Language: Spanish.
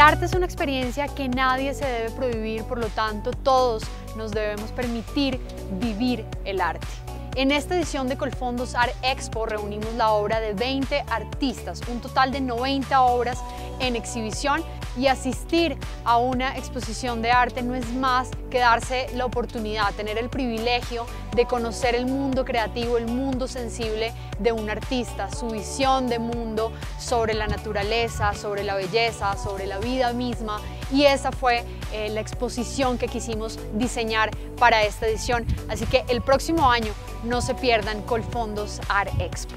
arte es una experiencia que nadie se debe prohibir, por lo tanto todos nos debemos permitir vivir el arte. En esta edición de Colfondos Art Expo reunimos la obra de 20 artistas, un total de 90 obras en exhibición y asistir a una exposición de arte no es más que darse la oportunidad, tener el privilegio de conocer el mundo creativo, el mundo sensible de un artista, su visión de mundo sobre la naturaleza, sobre la belleza, sobre la vida misma y esa fue eh, la exposición que quisimos diseñar para esta edición. Así que el próximo año no se pierdan Colfondos Art Expo.